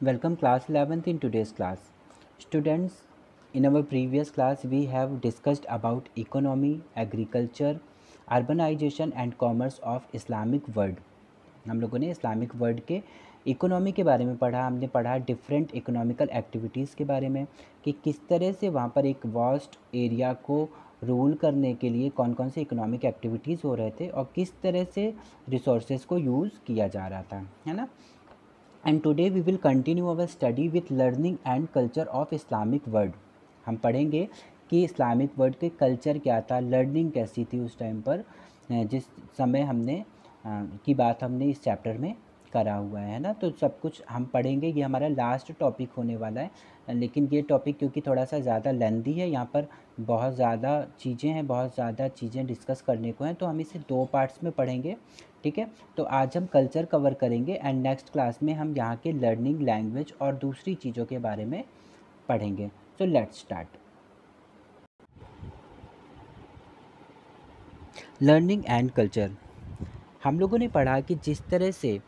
Welcome class 11th in today's class. Students, in our previous class we have discussed about economy, agriculture, urbanization and commerce of Islamic world. हम लोगों ने Islamic world के economy के बारे में पढ़ा हमने पढ़ा डिफरेंट इकोनॉमिकल एक्टिविटीज़ के बारे में कि किस तरह से वहाँ पर एक वास्ट एरिया को रूल करने के लिए कौन कौन से इकोनॉमिक एक्टिविटीज़ हो रहे थे और किस तरह से रिसोर्सेज को यूज़ किया जा रहा था है ना and today we will continue our study with learning and culture of Islamic world हम पढ़ेंगे कि इस्लामिक वर्ल्ड के कल्चर क्या था लर्निंग कैसी थी उस टाइम पर जिस समय हमने की बात हमने इस चैप्टर में करा हुआ है ना? तो सब कुछ हम पढ़ेंगे। ये हमारा लास्ट टॉपिक होने वाला है। लेकिन ये टॉपिक क्योंकि थोड़ा सा ज़्यादा लेंदी है, यहाँ पर बहुत ज़्यादा चीज़ें हैं, बहुत ज़्यादा चीज़ें डिस्कस करने को हैं तो हम इसे दो पार्ट्स में पढ़ेंगे। ठीक है? तो आज हम कल्चर कवर करेंगे एंड नेक्स्ट क्लास में हम यहाँ के लर्निंग लैंग्वेज और दूसरी चीज़ों के बारे में पढ़ेंगे। So let's start learning and culture हम लोगों ने पढ़ा कि जिस तरह से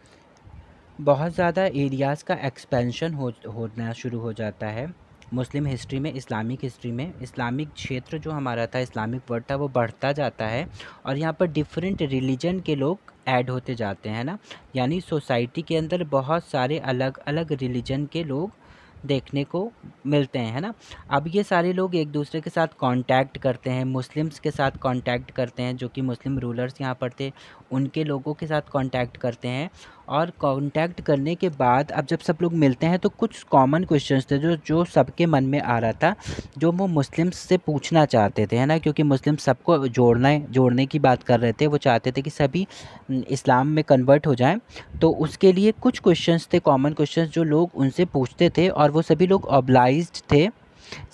बहुत ज़्यादा एरियाज़ का एक्सपेंशन हो, होना शुरू हो जाता है। मुस्लिम हिस्ट्री में, इस्लामिक हिस्ट्री में, इस्लामिक क्षेत्र जो हमारा था, इस्लामिक वर्ड था, वो बढ़ता जाता है और यहाँ पर डिफरेंट रिलीजन के लोग ऐड होते जाते हैं ना। यानी सोसाइटी के अंदर बहुत सारे अलग अलग रिलीजन के लोग देखने को मिलते हैं, है ना। अब ये सारे लोग एक दूसरे के साथ कांटेक्ट करते हैं, मुस्लिम्स के साथ कांटेक्ट करते हैं, जो कि मुस्लिम रूलर्स यहाँ पर थे, उनके लोगों के साथ कांटेक्ट करते हैं। और कांटेक्ट करने के बाद अब जब सब लोग मिलते हैं तो कुछ कॉमन क्वेश्चंस थे जो जो सबके मन में आ रहा था, जो वो मुस्लिम्स से पूछना चाहते थे, है ना? क्योंकि मुस्लिम सबको जोड़ना जोड़ने की बात कर रहे थे, वो चाहते थे कि सभी इस्लाम में कन्वर्ट हो जाएँ। तो उसके लिए कुछ क्वेश्चंस थे कॉमन क्वेश्चंस जो लोग उनसे पूछते थे, और वो सभी लोग ऑब्लाइज्ड थे।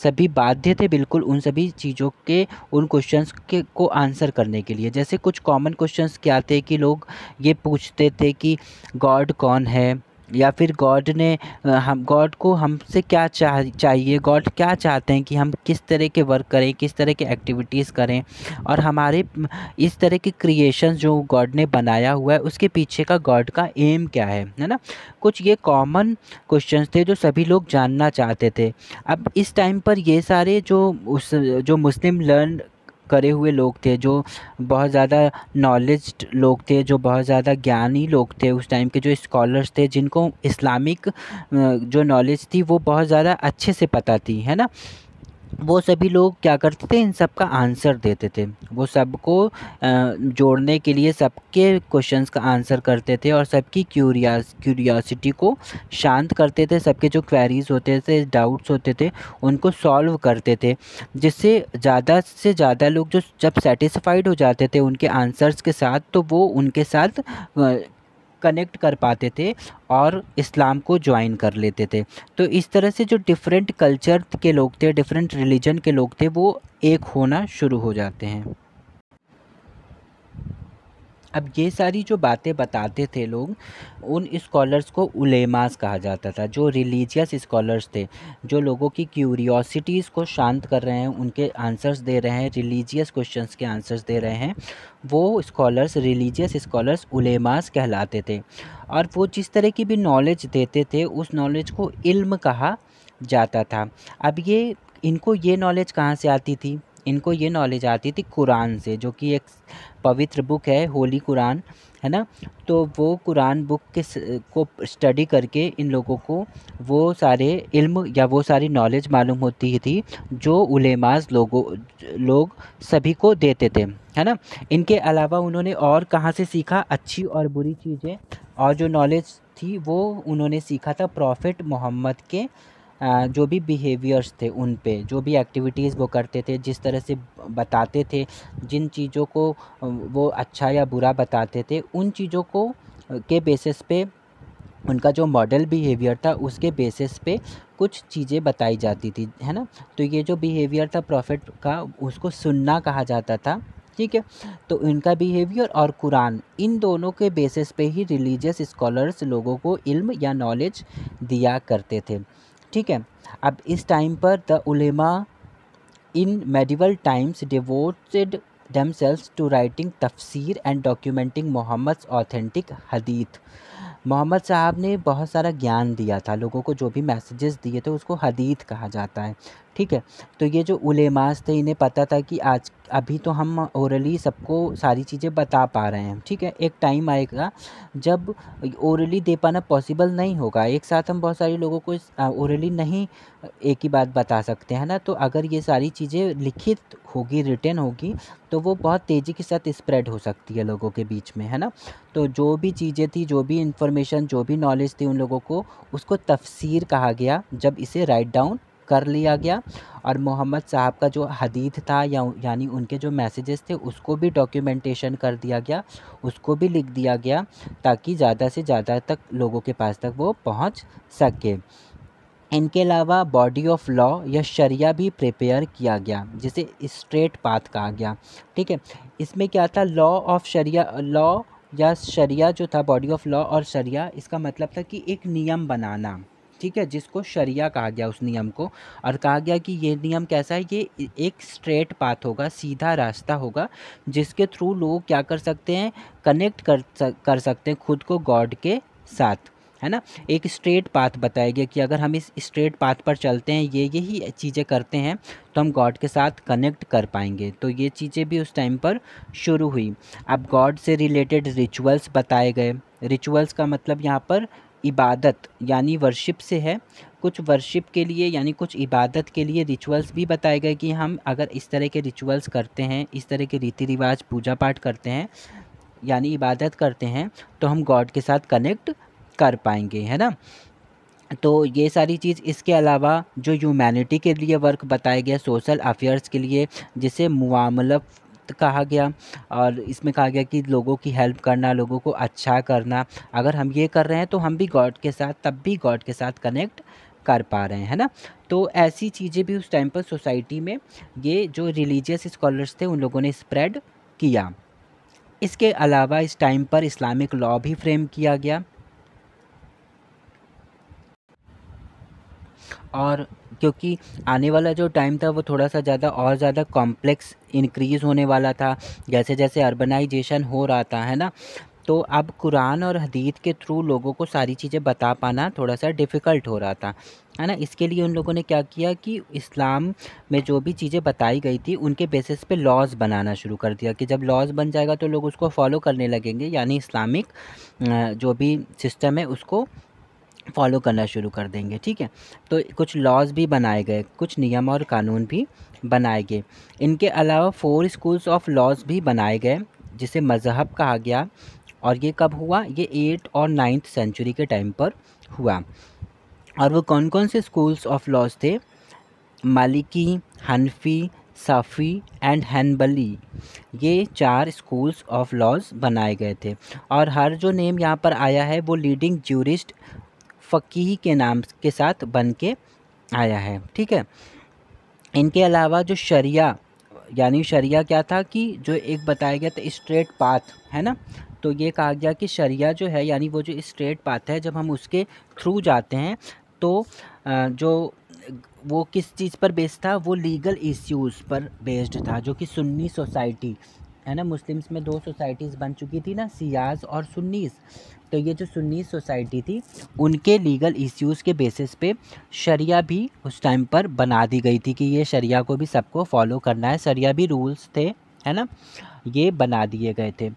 सभी बाध्य थे बिल्कुल उन सभी चीज़ों के, उन क्वेश्चंस के, को आंसर करने के लिए। जैसे कुछ कॉमन क्वेश्चंस क्या थे कि लोग ये पूछते थे कि गॉड कौन है? या फिर गॉड ने हम गॉड को हमसे क्या चाह, चाहिए? गॉड क्या चाहते हैं कि हम किस तरह के वर्क करें, किस तरह के एक्टिविटीज़ करें? और हमारे, इस तरह के क्रिएशन जो गॉड ने बनाया हुआ है, उसके पीछे का गॉड का एम क्या है? है ना? कुछ ये कॉमन क्वेश्चन थे जो सभी लोग जानना चाहते थे। अब इस टाइम पर ये सारे जो उस, जो मुस्लिम लर्न करे हुए लोग थे, जो बहुत ज़्यादा नॉलेज लोग थे, जो बहुत ज़्यादा ज्ञानी लोग थे उस टाइम के, जो स्कॉलर्स थे, जिनको इस्लामिक जो नॉलेज थी, वो बहुत ज़्यादा अच्छे से पता थी, है ना? वो सभी लोग क्या करते थे? इन सब का आंसर देते थे। वो सबको जोड़ने के लिए सबके क्वेश्चंस का आंसर करते थे और सबकी क्यूरियास क्यूरियासिटी को शांत करते थे। सबके जो क्वेरीज होते थे डाउट्स होते थे, उनको सॉल्व करते थे। जिससे ज़्यादा से ज़्यादा लोग जो जब सेटिस्फाइड हो जाते थे उनके आंसर्स के साथ तो वो उनके साथ कनेक्ट कर पाते थे और इस्लाम को ज्वाइन कर लेते थे। तो इस तरह से जो डिफरेंट कल्चर के लोग थे डिफरेंट रिलीजन के लोग थे, वो एक होना शुरू हो जाते हैं। अब ये सारी जो बातें बताते थे लोग, उन स्कॉलर्स को उलेमास कहा जाता था, जो रिलीजियस स्कॉलर्स थे, जो लोगों की क्यूरियोसिटीज़ को शांत कर रहे हैं, उनके आंसर्स दे रहे हैं रिलीजियस क्वेश्चंस के आंसर्स दे रहे हैं, वो स्कॉलर्स रिलीजियस स्कॉलर्स उलेमास कहलाते थे। और वो जिस तरह की भी नॉलेज देते थे, उस नॉलेज को इल्म कहा जाता था। अब ये, इनको ये नॉलेज कहाँ से आती थी? इनको ये नॉलेज आती थी कुरान से, जो कि एक पवित्र बुक है होली कुरान है ना? तो वो कुरान बुक के को स्टडी करके इन लोगों को वो सारे इल्म या वो सारी नॉलेज मालूम होती थी, जो उलेमाज लोगों, लोग सभी को देते थे, है ना? इनके अलावा उन्होंने और कहाँ से सीखा? अच्छी और बुरी चीज़ें। और जो नॉलेज थी वो उन्होंने सीखा था प्रॉफिट मोहम्मद के जो भी बिहेवियर्स थे उन पे, जो भी एक्टिविटीज़ वो करते थे, जिस तरह से बताते थे, जिन चीज़ों को वो अच्छा या बुरा बताते थे, उन चीज़ों को के बेसिस पे, उनका जो मॉडल बिहेवियर था, उसके बेसिस पे कुछ चीज़ें बताई जाती थी, है ना? तो ये जो बिहेवियर था प्रॉफिट का, उसको सुनना कहा जाता था, ठीक है? तो इनका बिहेवियर और कुरान, इन दोनों के बेसिस पे ही रिलीजियस स्कॉलर्स लोगों को इल्म या नॉलेज दिया करते थे। ठीक है? अब इस टाइम पर the Ulema in medieval times devoted themselves to writing तफसीर एंड डॉक्यूमेंटिंग मोहम्मद ऑथेंटिक हदीत मोहम्मद साहब ने बहुत सारा ज्ञान दिया था, लोगों को जो भी मैसेजेस दिए थे उसको हदीत कहा जाता है। ठीक है? तो ये जो उलेमास थे, इन्हें पता था कि आज, अभी तो हम ओरली सबको सारी चीज़ें बता पा रहे हैं, ठीक है? एक टाइम आएगा जब ओरली दे पाना पॉसिबल नहीं होगा। एक साथ हम बहुत सारे लोगों को ओरली नहीं, एक ही बात बता सकते हैं ना? तो अगर ये सारी चीज़ें लिखित होगी रिटर्न होगी तो वो बहुत तेज़ी के साथ स्प्रेड हो सकती है लोगों के बीच में, है ना? तो जो भी चीज़ें थी, जो भी इंफॉर्मेशन जो भी नॉलेज थी उन लोगों को, उसको तफसीर कहा गया जब इसे राइट डाउन कर लिया गया। और मोहम्मद साहब का जो हदीत था या यानी उनके जो मैसेजेस थे, उसको भी डॉक्यूमेंटेशन कर दिया गया, उसको भी लिख दिया गया, ताकि ज़्यादा से ज़्यादा तक लोगों के पास तक वो पहुँच सके। इनके अलावा बॉडी ऑफ़ लॉ या शरिया भी प्रिपेयर किया गया, जिसे स्ट्रेट पाथ कहा गया। ठीक है? इसमें क्या था? लॉ ऑफ़ शरिया लॉ या शरिया जो था बॉडी ऑफ़ लॉ और शरिया, इसका मतलब था कि एक नियम बनाना। ठीक है, जिसको शरिया कहा गया उस नियम को और कहा गया कि ये नियम कैसा है, ये एक स्ट्रेट पाथ होगा, सीधा रास्ता होगा, जिसके थ्रू लोग क्या कर सकते हैं कनेक्ट कर कर सकते हैं खुद को गॉड के साथ, है ना? एक स्ट्रेट पाथ बताया गया कि अगर हम इस स्ट्रेट पाथ पर चलते हैं, ये यही चीज़ें करते हैं तो हम गॉड के साथ कनेक्ट कर पाएँगे। तो ये चीज़ें भी उस टाइम पर शुरू हुई। अब गॉड से रिलेटेड रिचुअल्स बताए गए। रिचुअल्स का मतलब यहाँ पर इबादत, यानी वर्शिप से है। कुछ वर्शिप के लिए, यानी कुछ इबादत के लिए रिचुअल्स भी बताए गए कि हम अगर इस तरह के रिचुअल्स करते हैं, इस तरह के रीति रिवाज पूजा पाठ करते हैं, यानी इबादत करते हैं तो हम गॉड के साथ कनेक्ट कर पाएँगे, है ना? तो ये सारी चीज़ इसके अलावा जो ह्यूमैनिटी के लिए वर्क बताया गया सोशल अफेयर्स के लिए, जिसे मुआमला कहा गया और इसमें कहा गया कि लोगों की हेल्प करना, लोगों को अच्छा करना, अगर हम ये कर रहे हैं तो हम भी गॉड के साथ, तब भी गॉड के साथ कनेक्ट कर पा रहे हैं, है ना? तो ऐसी चीज़ें भी उस टाइम पर सोसाइटी में ये जो रिलीजियस स्कॉलर्स थे उन लोगों ने स्प्रेड किया। इसके अलावा इस टाइम पर इस्लामिक लॉ भी फ्रेम किया गया। और क्योंकि आने वाला जो टाइम था वो थोड़ा सा ज़्यादा और ज़्यादा कॉम्प्लेक्स इंक्रीज़ होने वाला था। जैसे जैसे अर्बनाइजेशन हो रहा था, है ना? तो अब कुरान और हदीत के थ्रू लोगों को सारी चीज़ें बता पाना थोड़ा सा डिफ़िकल्ट हो रहा था, है ना? इसके लिए उन लोगों ने क्या किया कि इस्लाम में जो भी चीज़ें बताई गई थी, उनके बेसिस पे लॉज बनाना शुरू कर दिया कि जब लॉज बन जाएगा तो लोग उसको फॉलो करने लगेंगे, यानी इस्लामिक जो भी सिस्टम है उसको फॉलो करना शुरू कर देंगे, ठीक है? तो कुछ लॉज भी बनाए गए, कुछ नियम और कानून भी बनाए गए। इनके अलावा फोर स्कूल्स ऑफ़ लॉज भी बनाए गए, जिसे मज़हब कहा गया और ये कब हुआ? ये एट और नाइन्थ सेंचुरी के टाइम पर हुआ। और वो कौन कौन से स्कूल्स ऑफ़ लॉज थे? Maliki, Hanafi, Shafi and Hanbali. ये चार स्कूल्स ऑफ़ लॉज बनाए गए थे। और हर जो नेम यहाँ पर आया है, वो लीडिंग ज्यूरिस्ट फ़कीह के नाम के साथ बन के आया है, ठीक है? इनके अलावा जो शरिया, यानी शरिया क्या था कि जो एक बताया गया था स्ट्रेट पाथ है ना? तो ये कहा गया कि शरिया जो है, यानी वो जो स्ट्रेट पाथ है, जब हम उसके थ्रू जाते हैं तो जो वो किस चीज़ पर बेस्ड था? वो लीगल इश्यूज़ पर बेस्ड था, जो कि सुन्नी सोसाइटी है ना? मुस्लिम्स में दो सोसाइटीज़ बन चुकी थी ना, सियाज और सुन्नीस। तो ये जो सुन्नी सोसाइटी थी, उनके लीगल इश्यूज़ के बेसिस पे शरिया भी उस टाइम पर बना दी गई थी कि ये शरिया को भी सबको फॉलो करना है। शरिया भी रूल्स थे, है ना? ये बना दिए गए थे।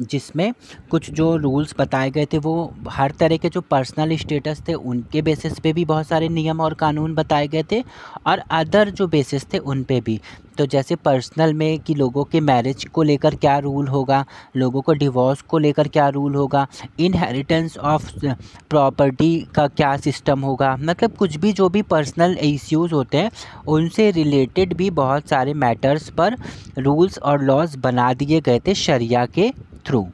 जिसमें कुछ जो रूल्स बताए गए थे, वो हर तरह के जो पर्सनल स्टेटस थे, उनके बेसिस पे भी बहुत सारे नियम और कानून बताए गए थे और अदर जो बेसिस थे, उन पे भी। तो जैसे पर्सनल में कि लोगों के मैरिज को लेकर क्या रूल होगा, लोगों को डिवोर्स को लेकर क्या रूल होगा इनहेरिटेंस ऑफ़ प्रॉपर्टी का क्या सिस्टम होगा मतलब कुछ भी जो भी पर्सनल इश्यूज़ होते हैं, उनसे रिलेटेड भी बहुत सारे मैटर्स पर रूल्स और लॉज बना दिए गए थे, शरिया के थ्रू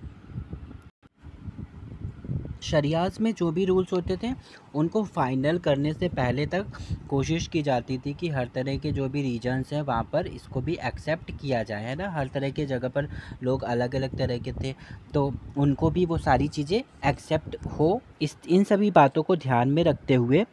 शरियाज में जो भी रूल्स होते थे, उनको फ़ाइनल करने से पहले तक कोशिश की जाती थी कि हर तरह के जो भी रीजन्स हैं, वहाँ पर इसको भी एक्सेप्ट किया जाए, है ना? हर तरह के जगह पर लोग अलग अलग तरह के थे तो उनको भी वो सारी चीज़ें एक्सेप्ट हो। इस, इन सभी बातों को ध्यान में रखते हुए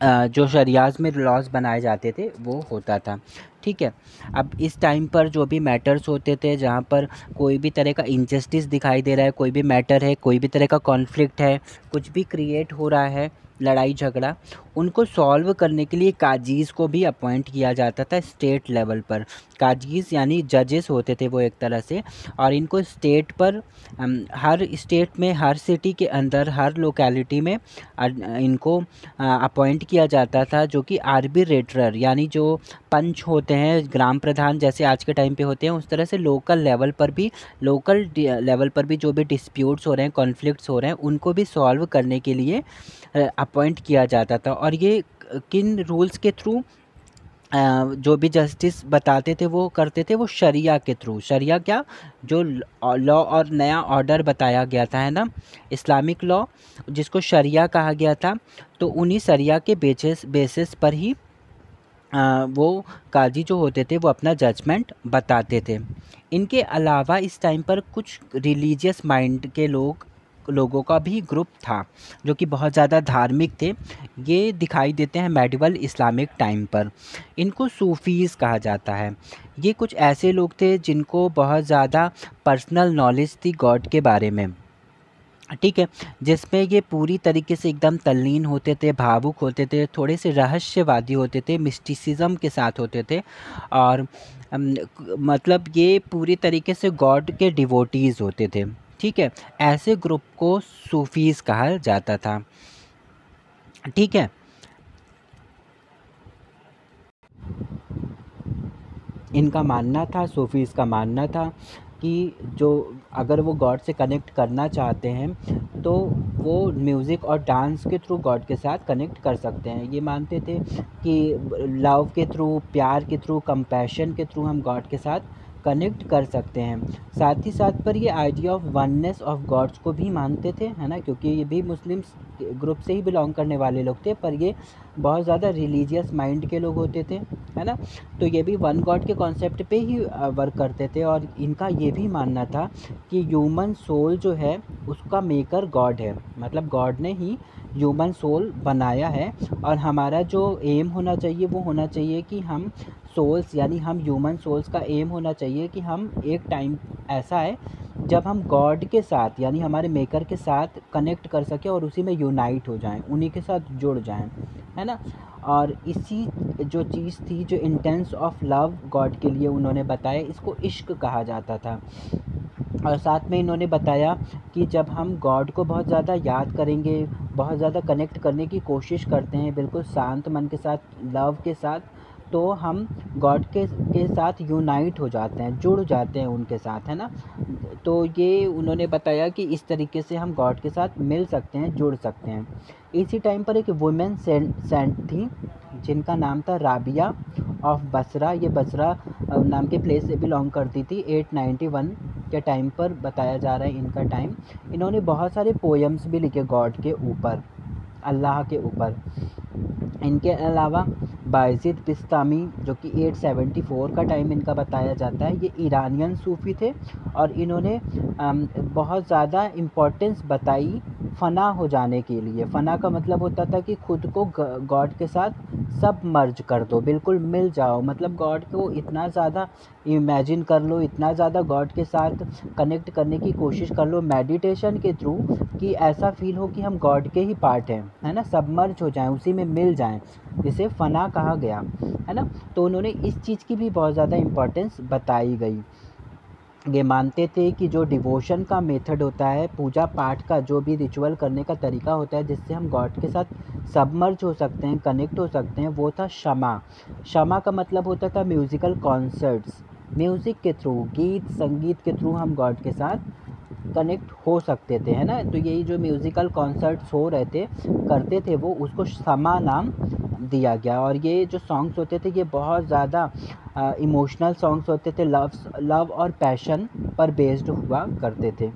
जो शरियाज में लॉज बनाए जाते थे, वो होता था। ठीक है। अब इस टाइम पर जो भी मैटर्स होते थे, जहाँ पर कोई भी तरह का इनजस्टिस दिखाई दे रहा है, कोई भी मैटर है, कोई भी तरह का कॉन्फ्लिक्ट है, कुछ भी क्रिएट हो रहा है, लड़ाई झगड़ा, उनको सॉल्व करने के लिए काजीज़ को भी अपॉइंट किया जाता था स्टेट लेवल पर। काजीज़ यानी जजेस होते थे वो एक तरह से, और इनको स्टेट पर हर स्टेट में, हर सिटी के अंदर, हर लोकेलिटी में इनको अपॉइंट किया जाता था, जो कि आर्बिट्रेटर यानी जो पंच होते हैं, ग्राम प्रधान जैसे आज के टाइम पे होते हैं, उस तरह से लोकल लेवल पर भी लोकल लेवल पर भी जो भी डिस्प्यूट्स हो रहे हैं कॉन्फ्लिक्ट्स हो रहे हैं, उनको भी सॉल्व करने के लिए अपॉइंट किया जाता था। और ये किन रूल्स के थ्रू जो भी जस्टिस बताते थे, वो करते थे, वो शरिया के थ्रू शरिया क्या? जो लॉ और नया ऑर्डर बताया गया था, है ना? इस्लामिक लॉ जिसको शरिया कहा गया था तो उन्हीं शरिया के बेसिस बेसिस पर ही वो काजी जो होते थे, वो अपना जजमेंट बताते थे। इनके अलावा इस टाइम पर कुछ रिलीजियस माइंड के लोग, लोगों का भी ग्रुप था, जो कि बहुत ज़्यादा धार्मिक थे। ये दिखाई देते हैं मेडिवल इस्लामिक टाइम पर। इनको सूफ़ीज़ कहा जाता है। ये कुछ ऐसे लोग थे, जिनको बहुत ज़्यादा पर्सनल नॉलेज थी गॉड के बारे में। ठीक है, जिसमें ये पूरी तरीके से एकदम तल्लीन होते थे, भावुक होते थे थोड़े से रहस्यवादी होते थे, मिस्टिसिज्म के साथ होते थे और मतलब ये पूरी तरीके से गॉड के डिवोटीज़ होते थे, ठीक है, ऐसे ग्रुप को सूफीज़ कहा जाता था, ठीक है। इनका मानना था, सूफीज़ का मानना था कि जो अगर वो गॉड से कनेक्ट करना चाहते हैं तो वो म्यूज़िक और डांस के थ्रू गॉड के साथ कनेक्ट कर सकते हैं। ये मानते थे कि लव के थ्रू प्यार के थ्रू कंपैशन के थ्रू हम गॉड के साथ कनेक्ट कर सकते हैं। साथ ही साथ पर ये idea of oneness of gods को भी मानते थे, है ना? क्योंकि ये भी मुस्लिम्स ग्रुप से ही बिलोंग करने वाले लोग थे, पर ये बहुत ज़्यादा रिलीजियस माइंड के लोग होते थे, है ना? तो ये भी वन गॉड के कॉन्सेप्ट पे ही वर्क करते थे और इनका ये भी मानना था कि ह्यूमन सोल जो है, उसका मेकर गॉड है। मतलब गॉड ने ही ह्यूमन सोल बनाया है। और हमारा जो एम होना चाहिए, वो होना चाहिए कि हम सोल्स यानी हम ह्यूमन सोल्स का एम होना चाहिए कि हम एक टाइम ऐसा है, जब हम गॉड के साथ, यानी हमारे मेकर के साथ कनेक्ट कर सकें और उसी में यूनाइट हो जाएँ, उन्हीं के साथ जुड़ जाएँ, है ना? और इसी जो चीज़ थी, जो इंटेंस ऑफ़ लव गॉड के लिए उन्होंने बताया, इसको इश्क कहा जाता था। और साथ में इन्होंने बताया कि जब हम गॉड को बहुत ज़्यादा याद करेंगे बहुत ज़्यादा कनेक्ट करने की कोशिश करते हैं, बिल्कुल शांत मन के साथ लव के साथ तो हम गॉड के के साथ यूनाइट हो जाते हैं, जुड़ जाते हैं उनके साथ, है ना? तो ये उन्होंने बताया कि इस तरीके से हम गॉड के साथ मिल सकते हैं, जुड़ सकते हैं। इसी टाइम पर एक वुमेन सेंट थी, जिनका नाम था राबिया ऑफ़ बसरा ये बसरा नाम के प्लेस से बिलोंग करती थी 891 के टाइम पर बताया जा रहा है इनका टाइम इन्होंने बहुत सारे पोएम्स भी लिखे गॉड के ऊपर, अल्लाह के ऊपर। इनके अलावा बायज़िद पिस्तामी, जो कि 874 का टाइम इनका बताया जाता है, ये ईरानियन सूफ़ी थे और इन्होंने बहुत ज़्यादा इम्पोर्टेंस बताई फ़ना हो जाने के लिए। फ़ना का मतलब होता था कि खुद को गॉड के साथ सब मर्ज कर दो, बिल्कुल मिल जाओ। मतलब गॉड को इतना ज़्यादा इमेजिन कर लो, इतना ज़्यादा गॉड के साथ कनेक्ट करने की कोशिश कर लो मेडिटेशन के थ्रू कि ऐसा फील हो कि हम गॉड के ही पार्ट हैं, है ना? सब मर्ज हो जाएँ, उसी में मिल जाएँ, जिसे फ़ना कहा गया, है ना? तो उन्होंने इस चीज़ की भी बहुत ज़्यादा इम्पोर्टेंस बताई गई। ये मानते थे कि जो डिवोशन का मेथड होता है, पूजा पाठ का जो भी रिचुअल करने का तरीका होता है, जिससे हम गॉड के साथ सबमर्ज हो सकते हैं कनेक्ट हो सकते हैं, वो था क्षमा। क्षमा का मतलब होता था म्यूज़िकल कॉन्सर्ट्स म्यूज़िक के थ्रू गीत, संगीत के थ्रू हम गॉड के साथ कनेक्ट हो सकते थे, है ना? तो यही जो म्यूज़िकल कॉन्सर्ट्स हो रहे थे, करते थे, वो उसको समा नाम दिया गया। और ये जो सॉन्ग्स होते थे, ये बहुत ज़्यादा इमोशनल सॉन्ग्स होते थे। लव लव और पैशन पर बेस्ड हुआ करते थे।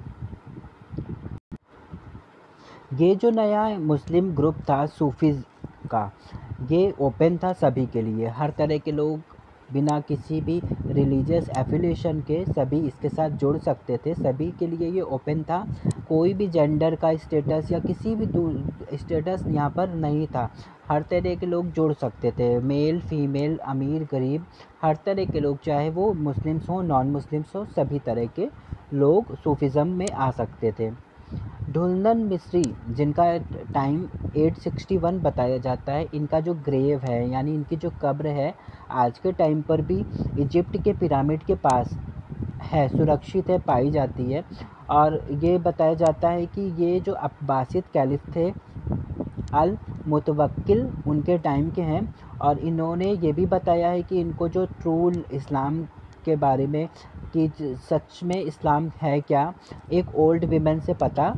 ये जो नया मुस्लिम ग्रुप था सूफीज़ का, ये ओपन था सभी के लिए। हर तरह के लोग, बिना किसी भी रिलीजियस एफिलिएशन के सभी इसके साथ जुड़ सकते थे। सभी के लिए ये ओपन था। कोई भी जेंडर का स्टेटस या किसी भी स्टेटस यहाँ पर नहीं था। हर तरह के लोग जुड़ सकते थे। मेल फीमेल अमीर, गरीब, हर तरह के लोग, चाहे वो मुस्लिम्स हों नॉन मुस्लिम्स हों, सभी तरह के लोग सूफिज़म में आ सकते थे। ढुलनन मिस्री, जिनका टाइम 861 बताया जाता है, इनका जो ग्रेव है, यानी इनकी जो कब्र है, आज के टाइम पर भी इजिप्ट के पिरामिड के पास है, सुरक्षित है, पाई जाती है। और ये बताया जाता है कि ये जो अब्बासिद कैलिफ थे अल मुतवक्किल उनके टाइम के हैं, और इन्होंने ये भी बताया है कि इनको जो ट्रूल इस्लाम के बारे में, कि सच में इस्लाम है क्या, एक ओल्ड वीमेन से पता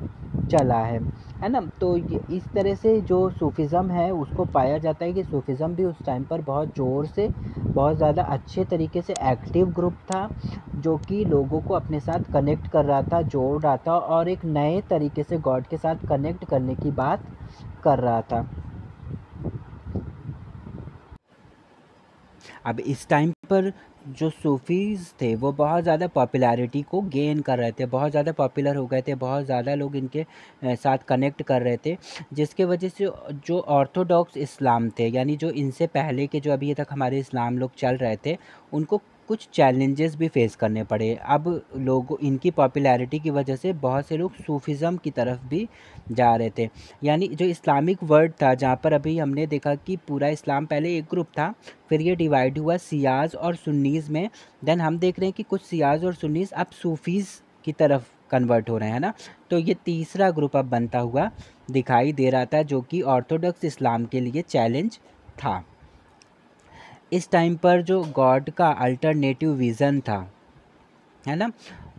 चला है है ना? तो इस तरह से जो सूफिज़म है, उसको पाया जाता है कि सूफिज़म भी उस टाइम पर बहुत ज़ोर से, बहुत ज़्यादा अच्छे तरीके से एक्टिव ग्रुप था, जो कि लोगों को अपने साथ कनेक्ट कर रहा था, जोड़ रहा था और एक नए तरीके से गॉड के साथ कनेक्ट करने की बात कर रहा था। अब इस टाइम पर जो सूफ़ीज़ थे, वो बहुत ज़्यादा पॉपुलैरिटी को गेन कर रहे थे, बहुत ज़्यादा पॉपुलर हो गए थे, बहुत ज़्यादा लोग इनके साथ कनेक्ट कर रहे थे, जिसके वजह से जो ऑर्थोडॉक्स इस्लाम थे, यानी जो इनसे पहले के जो अभी तक हमारे इस्लाम लोग चल रहे थे, उनको कुछ चैलेंजेस भी फेस करने पड़े। अब लोग, इनकी पॉपुलैरिटी की वजह से बहुत से लोग सूफिज़म की तरफ़ भी जा रहे थे। यानी जो इस्लामिक वर्ड था, जहाँ पर अभी हमने देखा कि पूरा इस्लाम पहले एक ग्रुप था, फिर ये डिवाइड हुआ सियाज़ और सुन्नीज़ में। देन हम देख रहे हैं कि कुछ सियाज़ और सुन्नीज़ अब सूफ़ीज़ की तरफ़ कन्वर्ट हो रहे हैं ना? तो ये तीसरा ग्रुप अब बनता हुआ दिखाई दे रहा था, जो कि ऑर्थोडॉक्स इस्लाम के लिए चैलेंज था। इस टाइम पर जो गॉड का अल्टरनेटिव विज़न था, है ना?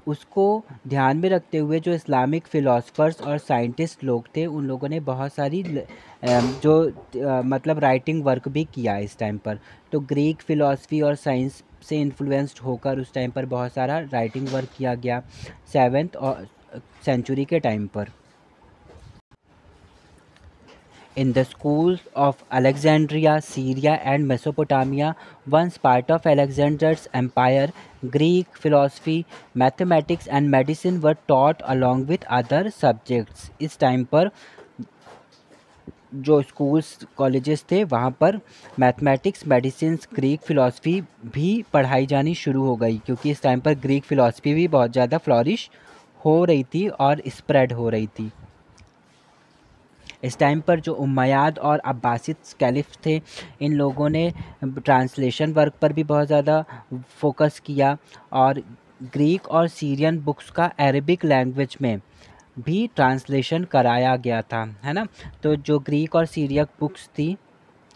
उसको ध्यान में रखते हुए जो इस्लामिक फ़िलासफ़र्स और साइंटिस्ट लोग थे, उन लोगों ने बहुत सारी जो मतलब राइटिंग वर्क भी किया इस टाइम पर। तो ग्रीक फ़िलासफ़ी और साइंस से इन्फ्लुएंस्ड होकर उस टाइम पर बहुत सारा राइटिंग वर्क किया गया सेवेंथ और सेंचुरी के टाइम पर। In the schools of Alexandria, Syria, and Mesopotamia, once part of Alexander's empire, Greek philosophy, mathematics, and medicine were taught along with other subjects. इस टाइम पर जो स्कूल्स कॉलेजेस थे वहाँ पर मैथमेटिक्स मेडिसिन ग्रीक फ़िलासफ़ी भी पढ़ाई जानी शुरू हो गई क्योंकि इस टाइम पर ग्रीक फ़िलासफ़ी भी बहुत ज़्यादा फ्लॉरिश हो रही थी और स्प्रेड हो रही थी इस टाइम पर जो उम्मयाद और अब्बासिद कैलिफ थे, इन लोगों ने ट्रांसलेशन वर्क पर भी बहुत ज़्यादा फोकस किया और ग्रीक और सीरियन बुक्स का अरबिक लैंग्वेज में भी ट्रांसलेशन कराया गया था, है ना? तो जो ग्रीक और सीरियक बुक्स थी,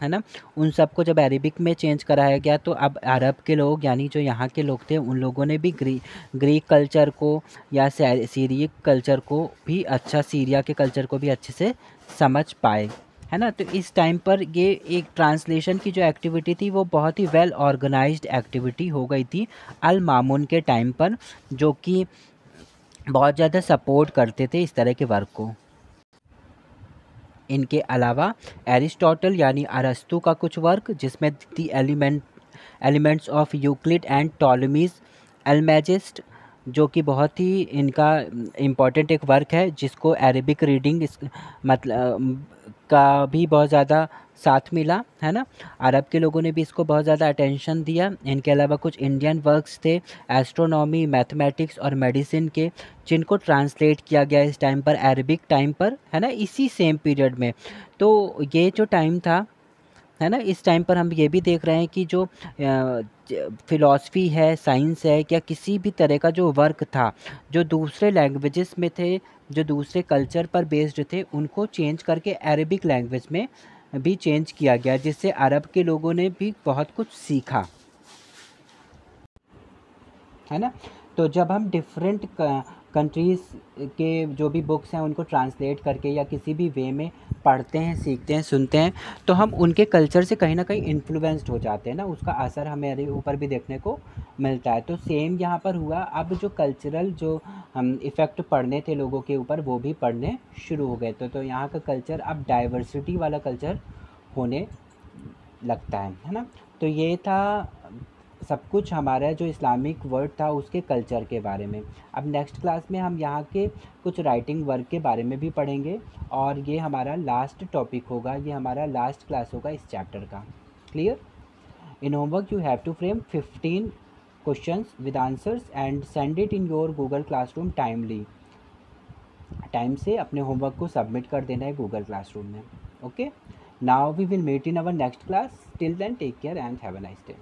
है ना? उन सबको जब अरेबिक में चेंज कराया गया तो अब अरब के लोग, यानी जो यहाँ के लोग थे, उन लोगों ने भी ग्री ग्रीक कल्चर को या सीरियक कल्चर को भी अच्छा सीरिया के कल्चर को भी अच्छे से समझ पाए। है ना? तो इस टाइम पर ये एक ट्रांसलेशन की जो एक्टिविटी थी, वो बहुत ही वेल ऑर्गेनाइज्ड एक्टिविटी हो गई थी अल मामून के टाइम पर, जो कि बहुत ज़्यादा सपोर्ट करते थे इस तरह के वर्क को। इनके अलावा एरिस्टोटल यानी अरस्तु का कुछ वर्क जिसमें the element elements of Euclid and Ptolemy's Almagest जो कि बहुत ही इनका इंपॉर्टेंट एक वर्क है, जिसको अरेबिक रीडिंग मतलब का भी बहुत ज़्यादा साथ मिला, है ना? अरब के लोगों ने भी इसको बहुत ज़्यादा अटेंशन दिया। इनके अलावा कुछ इंडियन वर्क्स थे एस्ट्रोनॉमी मैथमेटिक्स और मेडिसिन के, जिनको ट्रांसलेट किया गया इस टाइम पर अरबिक टाइम पर, है ना? इसी सेम पीरियड में। तो ये जो टाइम था है ना? इस टाइम पर हम ये भी देख रहे हैं कि जो फ़िलासफ़ी है साइंस है या किसी भी तरह का जो वर्क था, जो दूसरे लैंग्वेजेस में थे, जो दूसरे कल्चर पर बेस्ड थे, उनको चेंज करके अरबिक लैंग्वेज में भी चेंज किया गया, जिससे अरब के लोगों ने भी बहुत कुछ सीखा। है ना? तो जब हम डिफरेंट कंट्रीज़ के जो भी बुक्स हैं, उनको ट्रांसलेट करके या किसी भी वे में पढ़ते हैं, सीखते हैं, सुनते हैं तो हम उनके कल्चर से कहीं ना कहीं इन्फ्लुएंस्ड हो जाते हैं ना, उसका असर हमारे ऊपर भी देखने को मिलता है। तो सेम यहाँ पर हुआ, अब जो कल्चरल जो हम इफ़ेक्ट पढ़ने थे लोगों के ऊपर, वो भी पढ़ने शुरू हो गए। तो तो यहाँ का कल्चर अब डाइवर्सिटी वाला कल्चर होने लगता है है ना? तो ये था सब कुछ हमारा जो इस्लामिक वर्ड था उसके कल्चर के बारे में। अब नेक्स्ट क्लास में हम यहाँ के कुछ राइटिंग वर्क के बारे में भी पढ़ेंगे और ये हमारा लास्ट टॉपिक होगा, ये हमारा लास्ट क्लास होगा इस चैप्टर का। Clear in homework you have to frame fifteen questions with answers and send it in your Google classroom timely time से अपने होमवर्क को सबमिट कर देना है गूगल क्लासरूम में। Okay now we will meet in our next class till then take care and have a nice day